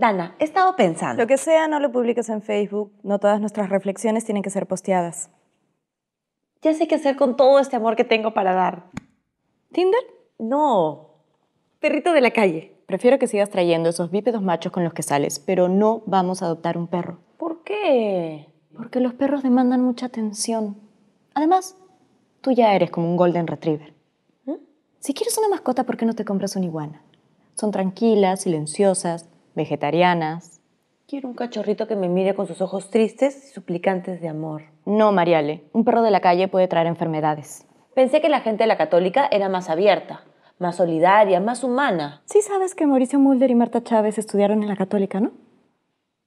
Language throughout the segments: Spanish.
Dana, he estado pensando. Lo que sea, no lo publiques en Facebook. No todas nuestras reflexiones tienen que ser posteadas. Ya sé qué hacer con todo este amor que tengo para dar. ¿Tinder? No. Perrito de la calle. Prefiero que sigas trayendo esos bípedos machos con los que sales, pero no vamos a adoptar un perro. ¿Por qué? Porque los perros demandan mucha atención. Además, tú ya eres como un golden retriever. Si quieres una mascota, ¿por qué no te compras una iguana? Son tranquilas, silenciosas, vegetarianas. Quiero un cachorrito que me mire con sus ojos tristes y suplicantes de amor. No, Mariale, un perro de la calle puede traer enfermedades. Pensé que la gente de la católica era más abierta, más solidaria, más humana. Sí sabes que Mauricio Mulder y Marta Chávez estudiaron en la católica, ¿no?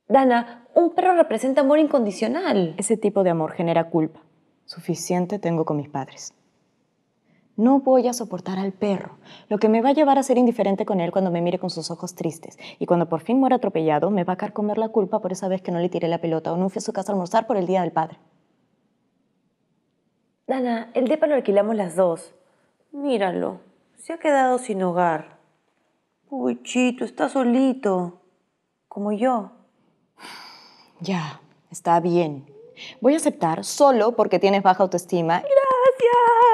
Dana, un perro representa amor incondicional. Ese tipo de amor genera culpa. Suficiente tengo con mis padres. No voy a soportar al perro, lo que me va a llevar a ser indiferente con él cuando me mire con sus ojos tristes. Y cuando por fin muera atropellado, me va a carcomer la culpa por esa vez que no le tiré la pelota o no fui a su casa a almorzar por el Día del Padre. Dana, el depa lo alquilamos las dos. Míralo, se ha quedado sin hogar. Uy, Chito, está solito. Como yo. Ya, está bien. Voy a aceptar solo porque tienes baja autoestima. Gracias.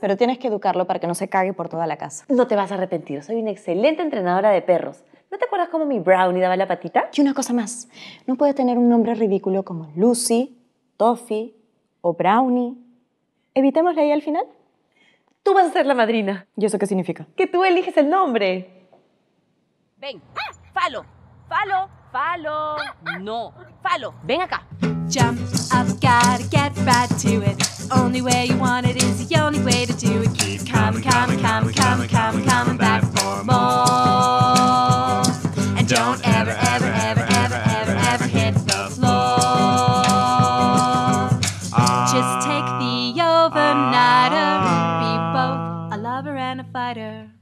Pero tienes que educarlo para que no se cague por toda la casa. No te vas a arrepentir, soy una excelente entrenadora de perros. ¿No te acuerdas cómo mi Brownie daba la patita? Y una cosa más, no puede tener un nombre ridículo como Lucy, Toffee o Brownie. Evitémosle ahí al final. Tú vas a ser la madrina. ¿Y eso qué significa? Que tú eliges el nombre. Ven, falo, falo, falo. No, falo, ven acá. Jump up, gotta get right to it. Only way you want coming, coming, coming, coming back for more. And don't ever, ever, ever, ever, ever, ever hit the floor. Just take the overnighter. Be both a lover and a fighter.